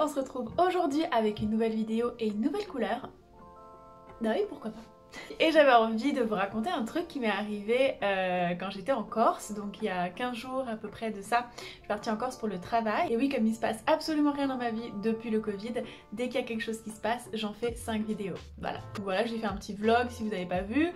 on se retrouve aujourd'hui avec une nouvelle vidéo et une nouvelle couleur. Bah oui, pourquoi pas et j'avais envie de vous raconter un truc qui m'est arrivé euh, quand j'étais en Corse, donc il y a 15 jours à peu près de ça. Je suis partie en Corse pour le travail. Et oui, comme il se passe absolument rien dans ma vie depuis le Covid, dès qu'il y a quelque chose qui se passe, j'en fais 5 vidéos. Voilà. Voilà, j'ai fait un petit vlog si vous n'avez pas vu.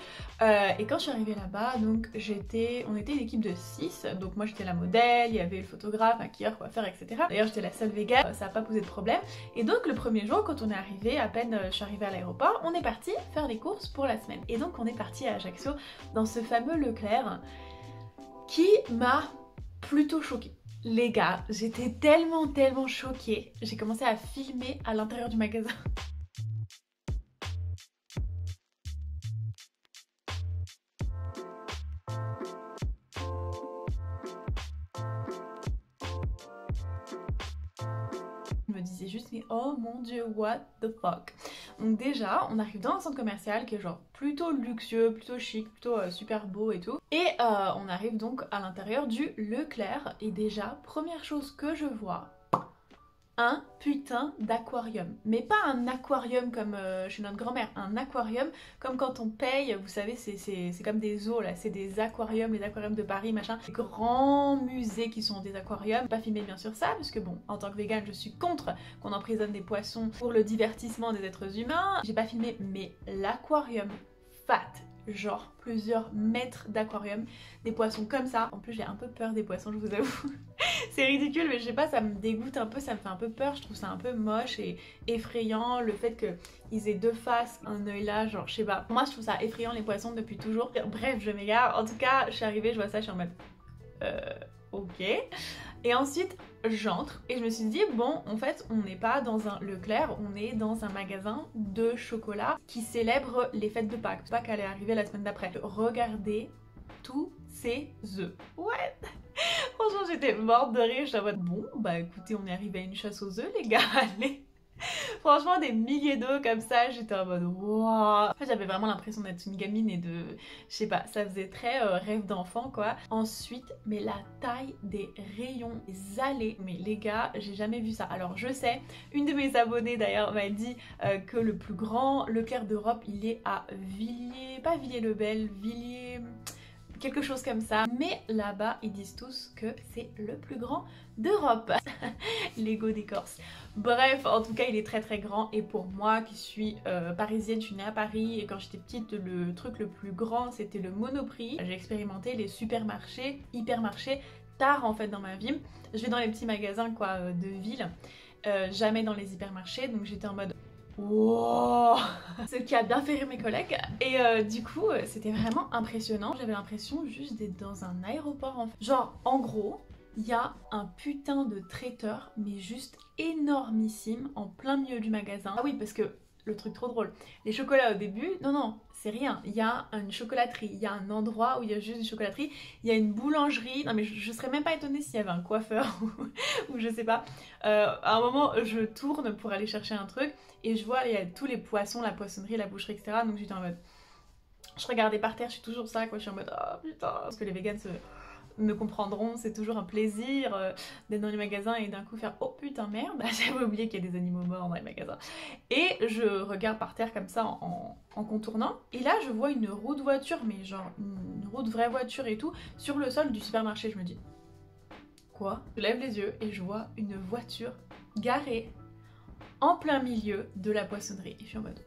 Euh, et quand je suis arrivée là-bas, donc j'étais, on était une équipe de 6. Donc moi j'étais la modèle, il y avait le photographe, maquilleur, coiffeur, etc. D'ailleurs j'étais la seule végane, ça n'a pas posé de problème. Et donc le premier jour, quand on est arrivé, à peine je suis arrivée à l'aéroport, on est parti faire des courses pour la semaine. Et donc on est parti à Ajaccio dans ce fameux Leclerc qui m'a plutôt choquée. Les gars, j'étais tellement tellement choquée, j'ai commencé à filmer à l'intérieur du magasin. Je me disais juste mais oh mon dieu what the fuck? Donc déjà on arrive dans un centre commercial qui est genre plutôt luxueux, plutôt chic, plutôt euh, super beau et tout. Et euh, on arrive donc à l'intérieur du Leclerc. Et déjà première chose que je vois un putain d'aquarium. Mais pas un aquarium comme euh, chez notre grand-mère, un aquarium comme quand on paye, vous savez, c'est comme des eaux là, c'est des aquariums, les aquariums de Paris, machin. Des grands musées qui sont des aquariums. Pas filmer bien sûr ça, parce que bon, en tant que vegan, je suis contre qu'on emprisonne des poissons pour le divertissement des êtres humains. J'ai pas filmé, mais l'aquarium fat genre plusieurs mètres d'aquarium, des poissons comme ça. En plus j'ai un peu peur des poissons, je vous avoue. C'est ridicule mais je sais pas, ça me dégoûte un peu, ça me fait un peu peur, je trouve ça un peu moche et effrayant. Le fait qu'ils aient deux faces, un œil là, genre je sais pas. Moi je trouve ça effrayant les poissons depuis toujours. Bref, je m'égare. En tout cas, je suis arrivée, je vois ça, je suis en mode... Euh, ok. Et ensuite, j'entre et je me suis dit, bon, en fait, on n'est pas dans un Leclerc, on est dans un magasin de chocolat qui célèbre les fêtes de Pâques. Pâques allait arriver la semaine d'après. Regardez tous ces œufs. Ouais Franchement, j'étais morte de rire. J'étais en mode, bon, bah écoutez, on est arrivé à une chasse aux œufs, les gars, allez Franchement, des milliers d'œufs comme ça, j'étais en mode waouh. j'avais vraiment l'impression d'être une gamine et de. Je sais pas, ça faisait très euh, rêve d'enfant quoi. Ensuite, mais la taille des rayons, les. Mais les gars, j'ai jamais vu ça. Alors je sais, une de mes abonnées d'ailleurs m'a dit euh, que le plus grand Leclerc d'Europe, il est à Villiers. Pas Villiers-le-Bel, Villiers quelque chose comme ça. Mais là-bas, ils disent tous que c'est le plus grand d'Europe. L'ego des Corses. Bref, en tout cas, il est très très grand. Et pour moi, qui suis euh, parisienne, je suis née à Paris. Et quand j'étais petite, le truc le plus grand, c'était le Monoprix. J'ai expérimenté les supermarchés, hypermarchés, tard en fait dans ma vie. Je vais dans les petits magasins quoi euh, de ville. Euh, jamais dans les hypermarchés. Donc j'étais en mode Wow Ce qui a bien fait rire mes collègues. Et euh, du coup, euh, c'était vraiment impressionnant. J'avais l'impression juste d'être dans un aéroport en fait. Genre, en gros, il y a un putain de traiteur, mais juste énormissime, en plein milieu du magasin. Ah oui, parce que le truc trop drôle. Les chocolats au début, non, non, c'est rien. Il y a une chocolaterie, il y a un endroit où il y a juste une chocolaterie, il y a une boulangerie. Non, mais je, serais même pas étonnée s'il y avait un coiffeur ou, je sais pas. Euh, à un moment, je tourne pour aller chercher un truc et je vois, il y a tous les poissons, la poissonnerie, la boucherie, etc. Donc j'étais en mode. Je regardais par terre, je suis toujours ça, quoi. Je suis en mode, oh putain. Parce que les vegans se me comprendront, c'est toujours un plaisir euh, d'être dans les magasins et d'un coup faire oh putain merde, j'avais oublié qu'il y a des animaux morts dans les magasins. Et je regarde par terre comme ça en, contournant et là je vois une roue de voiture, mais genre une, roue de vraie voiture et tout, sur le sol du supermarché. Je me dis quoi? Je lève les yeux et je vois une voiture garée en plein milieu de la poissonnerie. Et je suis en mode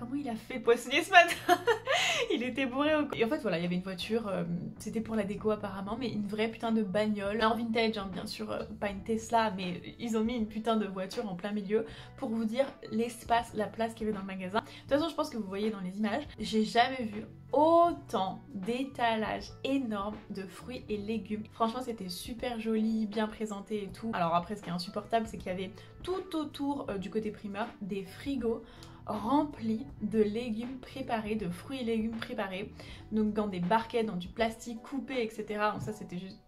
comment il a fait poissonnier ce matin Il était bourré au... Et en fait voilà, il y avait une voiture, euh, c'était pour la déco apparemment, mais une vraie putain de bagnole. En vintage, hein, bien sûr, euh, pas une Tesla, mais ils ont mis une putain de voiture en plein milieu pour vous dire l'espace, la place qu'il y avait dans le magasin. De toute façon, je pense que vous voyez dans les images, j'ai jamais vu autant d'étalage énorme de fruits et légumes. Franchement, c'était super joli, bien présenté et tout. Alors après, ce qui est insupportable, c'est qu'il y avait tout autour euh, du côté primeur des frigos rempli de légumes préparés, de fruits et légumes préparés, donc dans des barquettes, dans du plastique coupé, etc. Ça c'était juste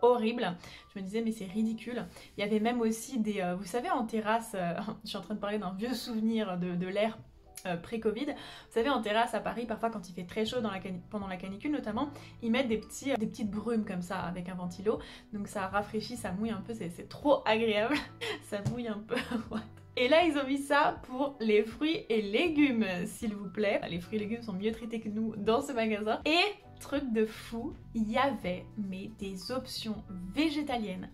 horrible. Je me disais mais c'est ridicule. Il y avait même aussi des, euh, vous savez en terrasse, euh, je suis en train de parler d'un vieux souvenir de, l'air euh, pré-Covid. Vous savez, en terrasse à Paris, parfois quand il fait très chaud dans la pendant la canicule notamment, ils mettent des, petits, des petites brumes comme ça avec un ventilo. Donc ça rafraîchit, ça mouille un peu, c'est trop agréable. ça mouille un peu. Et là, ils ont mis ça pour les fruits et légumes, s'il vous plaît. Les fruits et légumes sont mieux traités que nous dans ce magasin. Et truc de fou, il y avait mais des options végétaliennes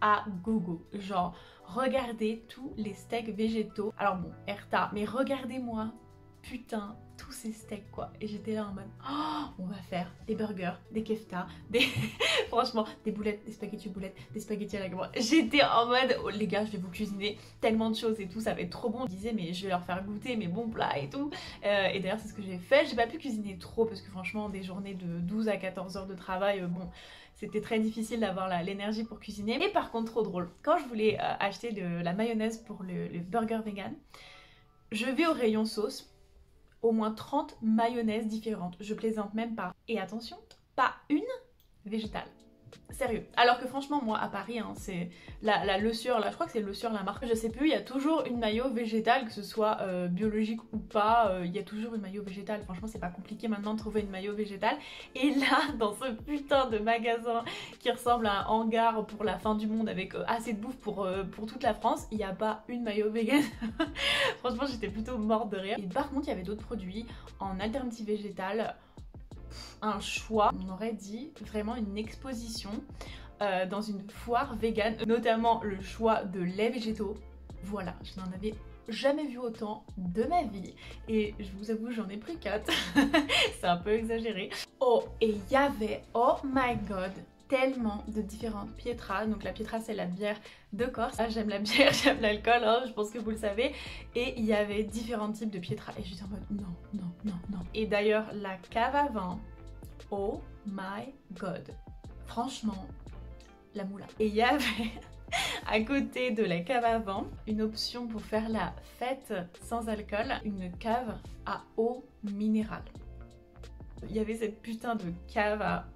à gogo. Genre, regardez tous les steaks végétaux. Alors bon, Erta, mais regardez-moi, putain, tous ces steaks quoi. Et j'étais là en mode, oh, on va faire des burgers, des kefta, des... franchement, des boulettes, des spaghettis boulettes, des spaghettis à la gamme. J'étais en mode, oh, les gars, je vais vous cuisiner tellement de choses et tout, ça va être trop bon. Je disais, mais je vais leur faire goûter mes bons plats et tout. Euh, et d'ailleurs, c'est ce que j'ai fait. J'ai pas pu cuisiner trop parce que franchement, des journées de 12 à 14 heures de travail, euh, bon c'était très difficile d'avoir l'énergie pour cuisiner. Mais par contre, trop drôle. Quand je voulais euh, acheter de la mayonnaise pour le, le burger vegan, je vais au rayon sauce au moins 30 mayonnaises différentes. Je plaisante même pas. Et attention, pas une végétale. Sérieux. Alors que franchement, moi à Paris, hein, c'est la, la là, je crois que c'est Le Sueur la marque, je sais plus, il y a toujours une maillot végétale, que ce soit euh, biologique ou pas, euh, il y a toujours une maillot végétale. Franchement, c'est pas compliqué maintenant de trouver une maillot végétale. Et là, dans ce putain de magasin qui ressemble à un hangar pour la fin du monde avec euh, assez de bouffe pour, pour toute la France, il n'y a pas une maillot végane. franchement, j'étais plutôt morte de rire. Et par contre, il y avait d'autres produits en alternative végétale un choix, on aurait dit vraiment une exposition euh, dans une foire vegan, notamment le choix de lait végétaux. Voilà, je n'en avais jamais vu autant de ma vie. Et je vous avoue j'en ai pris 4 c'est un peu exagéré. Oh et il y avait oh my god tellement de différentes pietras donc la pietra c'est la bière de Corse ah, j'aime la bière j'aime l'alcool hein, je pense que vous le savez et il y avait différents types de pietras et j'étais en mode non non non non et d'ailleurs la cave à vin Oh my god. Franchement, la moula. Et il y avait à côté de la cave à vent une option pour faire la fête sans alcool, une cave à eau minérale. Il y avait cette putain de cave à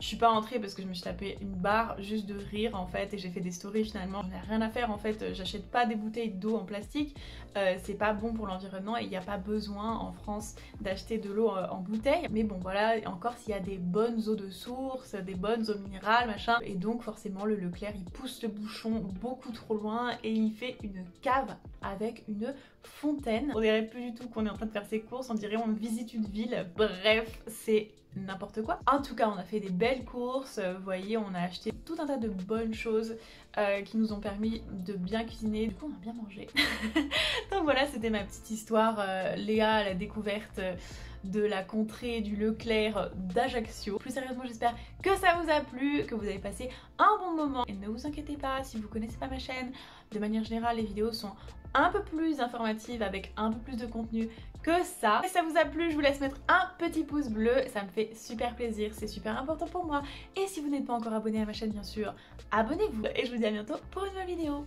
je suis pas entrée parce que je me suis tapé une barre juste de rire en fait et j'ai fait des stories finalement. J'en ai rien à faire en fait, j'achète pas des bouteilles d'eau en plastique, euh, c'est pas bon pour l'environnement et il n'y a pas besoin en France d'acheter de l'eau euh, en bouteille. Mais bon voilà, encore s'il y a des bonnes eaux de source, des bonnes eaux minérales, machin. Et donc forcément le Leclerc il pousse le bouchon beaucoup trop loin et il fait une cave avec une fontaine. On dirait plus du tout qu'on est en train de faire ses courses, on dirait on visite une ville. Bref, c'est n'importe quoi. En tout cas, on a fait des belles courses, vous voyez, on a acheté tout un tas de bonnes choses euh, qui nous ont permis de bien cuisiner. Du coup, on a bien mangé. Donc voilà, c'était ma petite histoire. Euh, Léa la découverte de la contrée du Leclerc d'Ajaccio. Plus sérieusement, j'espère que ça vous a plu, que vous avez passé un bon moment. Et ne vous inquiétez pas, si vous connaissez pas ma chaîne, de manière générale, les vidéos sont un peu plus informatives avec un peu plus de contenu que ça. Si ça vous a plu, je vous laisse mettre un petit pouce bleu, ça me fait super plaisir, c'est super important pour moi. Et si vous n'êtes pas encore abonné à ma chaîne, bien sûr, abonnez-vous. Et je vous dis à bientôt pour une nouvelle vidéo.